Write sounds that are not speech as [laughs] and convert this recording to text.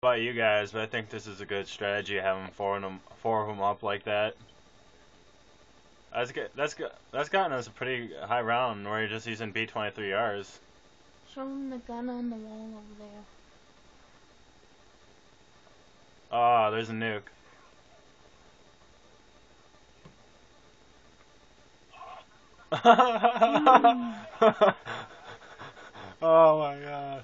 about you guys, but I think this is a good strategy having four of them, four of them up like that. That's get, that's that's gotten us a pretty high round where you're just using B23Rs. Show them the gun on the wall over there. Ah, oh, there's a nuke. [laughs] Hmm. oh my god.